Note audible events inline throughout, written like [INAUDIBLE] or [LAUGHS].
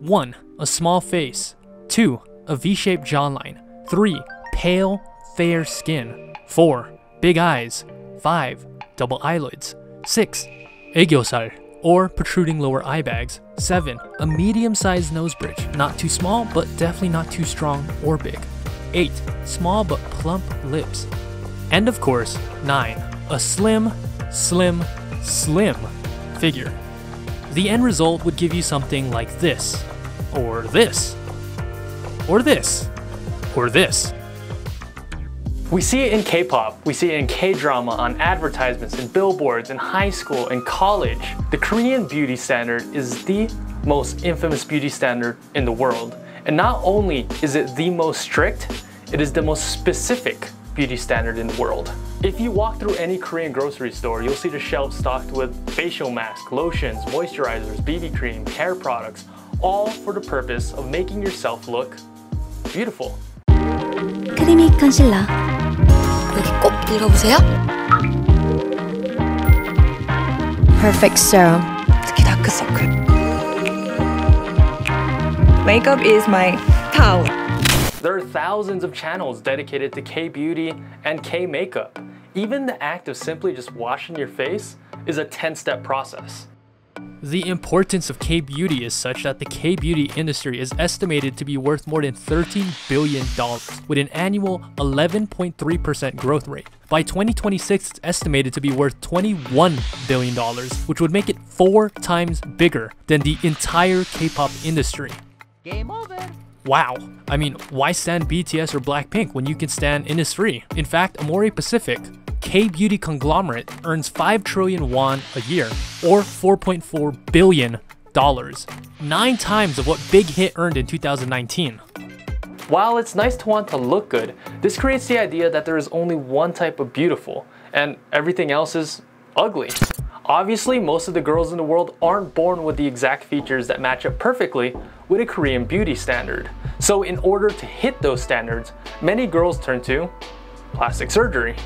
1. A small face. 2. A V shaped jawline. 3. Pale, fair skin. 4. Big eyes. 5. Double eyelids. 6. Aegyosal, or protruding lower eye bags. 7. A medium sized nose bridge. Not too small, but definitely not too strong or big. 8. Small but plump lips. And of course, 9. A slim, slim, slim figure. The end result would give you something like this, or this, or this, or this. We see it in K-pop, we see it in K-drama, on advertisements, in billboards, in high school, in college. The Korean beauty standard is the most infamous beauty standard in the world. And not only is it the most strict, it is the most specific beauty standard in the world. If you walk through any Korean grocery store, you'll see the shelves stocked with facial masks, lotions, moisturizers, BB cream, hair products, all for the purpose of making yourself look beautiful. 크리미 컨실러 여기 꼭 읽어보세요. Perfect Serum 특히 다크서클. Makeup is my town. There are thousands of channels dedicated to K-beauty and K-makeup. Even the act of simply just washing your face is a 10-step process. The importance of K-beauty is such that the K-beauty industry is estimated to be worth more than $13 billion, with an annual 11.3% growth rate. By 2026, it's estimated to be worth $21 billion, which would make it four times bigger than the entire K-pop industry. Game over. Wow. I mean, why stand BTS or Blackpink when you can stand Innisfree? In fact, Amore Pacific, K-beauty conglomerate earns 5 trillion won a year, or 4.4 billion dollars, nine times of what Big Hit earned in 2019. While it's nice to want to look good, this creates the idea that there is only one type of beautiful, and everything else is ugly. Obviously, most of the girls in the world aren't born with the exact features that match up perfectly with a Korean beauty standard. So in order to hit those standards, many girls turn to plastic surgery.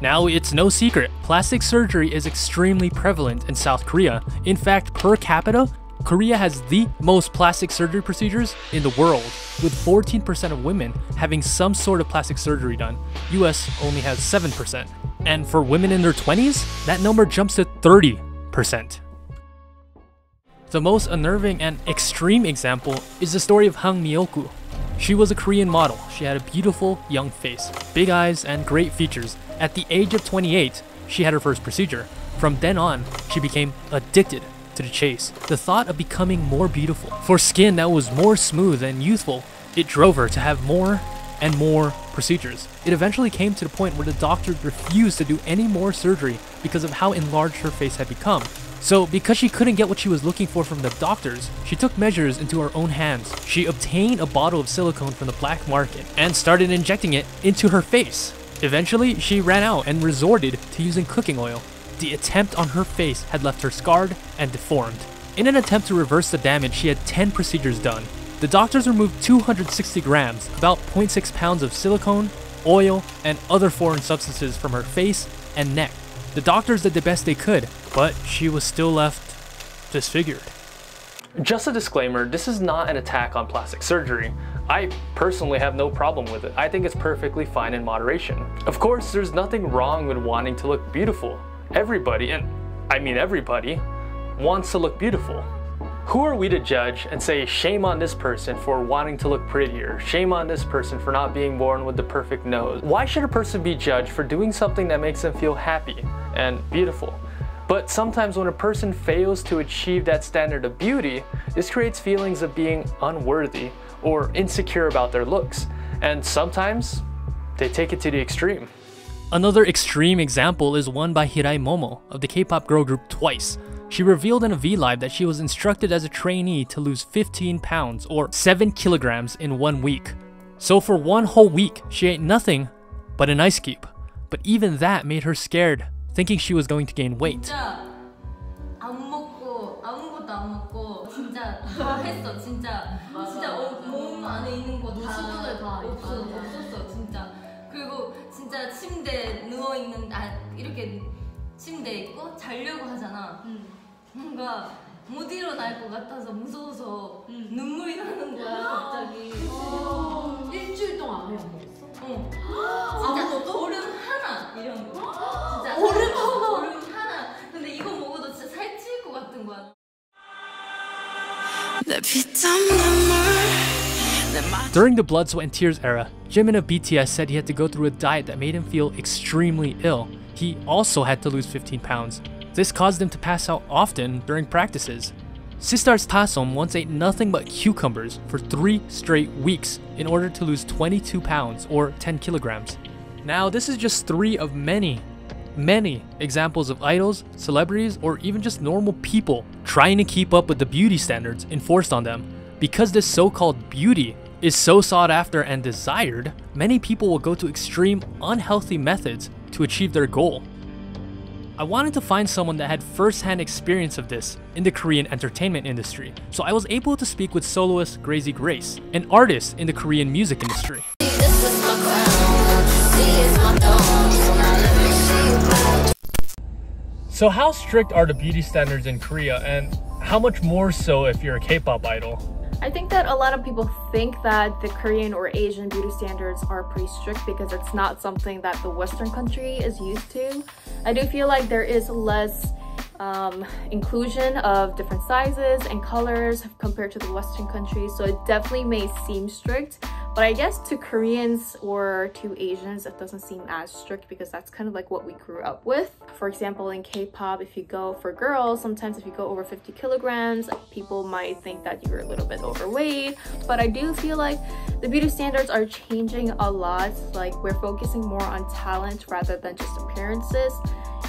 Now, it's no secret, plastic surgery is extremely prevalent in South Korea. In fact, per capita, Korea has the most plastic surgery procedures in the world, with 14% of women having some sort of plastic surgery done. US only has 7%. And for women in their 20s, that number jumps to 30%. The most unnerving and extreme example is the story of Hang Mioku. She was a Korean model. She had a beautiful young face, big eyes, and great features. At the age of 28, she had her first procedure. From then on, she became addicted to the chase. The thought of becoming more beautiful for skin that was more smooth and youthful, it drove her to have more and more procedures. It eventually came to the point where the doctor refused to do any more surgery because of how enlarged her face had become. So, because she couldn't get what she was looking for from the doctors, she took measures into her own hands. She obtained a bottle of silicone from the black market and started injecting it into her face. Eventually, she ran out and resorted to using cooking oil. The attempt on her face had left her scarred and deformed. In an attempt to reverse the damage, she had 10 procedures done. The doctors removed 260 grams, about 0.6 pounds of silicone, oil, and other foreign substances from her face and neck. The doctors did the best they could, but she was still left disfigured. Just a disclaimer, this is not an attack on plastic surgery. I personally have no problem with it. I think it's perfectly fine in moderation. Of course, there's nothing wrong with wanting to look beautiful. Everybody, and I mean everybody, wants to look beautiful. Who are we to judge and say shame on this person for wanting to look prettier? Shame on this person for not being born with the perfect nose? Why should a person be judged for doing something that makes them feel happy and beautiful? But sometimes when a person fails to achieve that standard of beauty, this creates feelings of being unworthy or insecure about their looks. And sometimes they take it to the extreme. Another extreme example is one by Hirai Momo of the K-pop girl group Twice. She revealed in a V-Live that she was instructed as a trainee to lose 15 pounds or 7 kilograms in one week. So for one whole week, she ate nothing but an ice cube. But even that made her scared, thinking she was going to gain weight. 진짜 안 먹고 아무것도 안 먹고 뭔가 못 일어날 것 같아서 무서워서 응. 눈물이 나는 거야 갑자기. 일주일 동안 먹었어? 아무것도? 얼음 하나 이런 거. 진짜. 얼음 하나. 얼음 하나. 근데 이거 먹어도 진짜 살찔 것 같은 거야. During the Blood, Sweat, and Tears era, Jimin of BTS said he had to go through a diet that made him feel extremely ill. He also had to lose 15 pounds, this caused him to pass out often during practices. Sistar's Taesom once ate nothing but cucumbers for three straight weeks in order to lose 22 pounds or 10 kilograms. Now, this is just three of many, many examples of idols, celebrities, or even just normal people trying to keep up with the beauty standards enforced on them. Because this so called beauty is so sought after and desired, many people will go to extreme, unhealthy methods to achieve their goal. I wanted to find someone that had first-hand experience of this in the Korean entertainment industry, so I was able to speak with soloist Grazy Grace, an artist in the Korean music industry. So how strict are the beauty standards in Korea and how much more so if you're a K-pop idol? I think that a lot of people think that the Korean or Asian beauty standards are pretty strict because it's not something that the Western country is used to. I do feel like there is less um, inclusion of different sizes and colors compared to the Western countries, so it definitely may seem strict, but I guess to Koreans or to Asians, it doesn't seem as strict because that's kind of like what we grew up with. For example, in K-pop, if you go for girls, sometimes if you go over 50 kilograms, people might think that you're a little bit overweight. But I do feel like the beauty standards are changing a lot. Like we're focusing more on talent rather than just appearances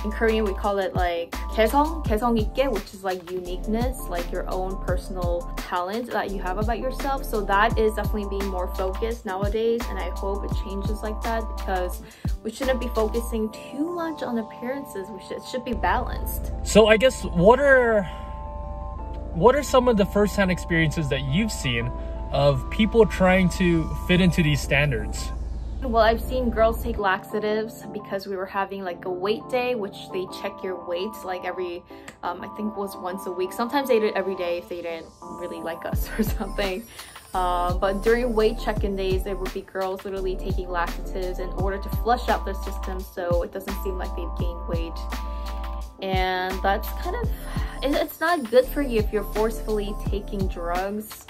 in Korean we call it like 개성, 개성 있게, which is like uniqueness, like your own personal talent that you have about yourself. So that is definitely being more focused nowadays and I hope it changes like that because we shouldn't be focusing too much on appearances. We should, it should be balanced. So I guess what are what are some of the first-hand experiences that you've seen of people trying to fit into these standards? Well, I've seen girls take laxatives because we were having like a weight day, which they check your weight like every, um, I think was once a week. Sometimes they did it every day if they didn't really like us [LAUGHS] or something. Uh, but during weight check-in days, there would be girls literally taking laxatives in order to flush out their system so it doesn't seem like they've gained weight. And that's kind of, it's not good for you if you're forcefully taking drugs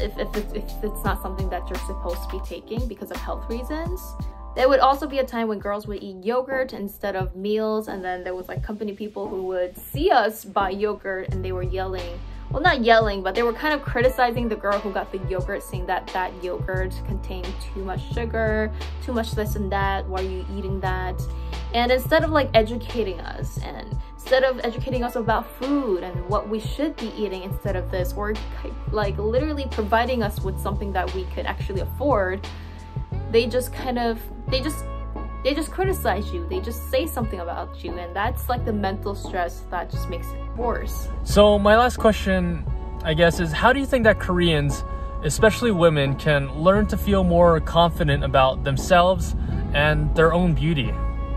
if, if, it's, if it's not something that you're supposed to be taking because of health reasons. There would also be a time when girls would eat yogurt instead of meals and then there was like company people who would see us buy yogurt and they were yelling well not yelling but they were kind of criticizing the girl who got the yogurt saying that that yogurt contained too much sugar too much this and that. Why are you eating that? And instead of like educating us and instead of educating us about food and what we should be eating instead of this or like literally providing us with something that we could actually afford they just kind of they just they just criticize you they just say something about you and that's like the mental stress that just makes it worse so my last question i guess is how do you think that koreans especially women can learn to feel more confident about themselves and their own beauty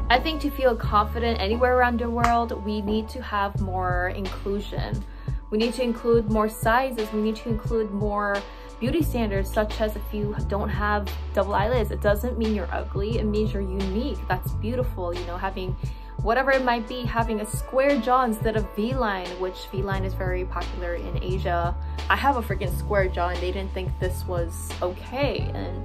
I think to feel confident anywhere around the world, we need to have more inclusion. We need to include more sizes. We need to include more beauty standards, such as if you don't have double eyelids, it doesn't mean you're ugly. It means you're unique. That's beautiful. You know, having whatever it might be, having a square jaw instead of V-line, which V-line is very popular in Asia. I have a freaking square jaw and they didn't think this was okay. And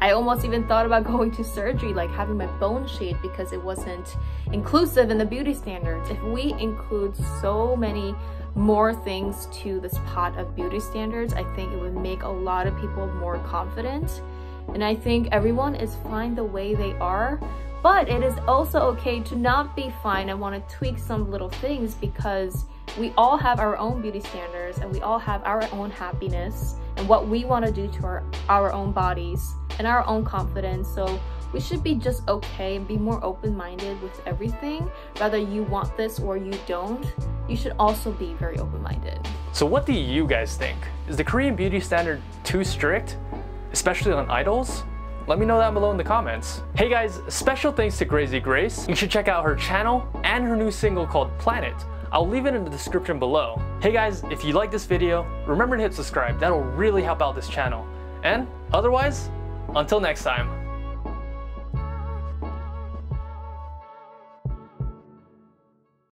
I almost even thought about [LAUGHS] going to surgery, like having my bone shaved because it wasn't inclusive in the beauty standards. If we include so many more things to this pot of beauty standards, I think it would make a lot of people more confident. And I think everyone is fine the way they are, but it is also okay to not be fine and want to tweak some little things because we all have our own beauty standards and we all have our own happiness and what we want to do to our, our own bodies and our own confidence. So we should be just okay and be more open-minded with everything. Whether you want this or you don't, you should also be very open-minded. So what do you guys think? Is the Korean beauty standard too strict? Especially on idols? Let me know down below in the comments. Hey guys, special thanks to Grazy Grace. You should check out her channel and her new single called Planet. I'll leave it in the description below. Hey guys, if you like this video, remember to hit subscribe. That'll really help out this channel. And otherwise, until next time.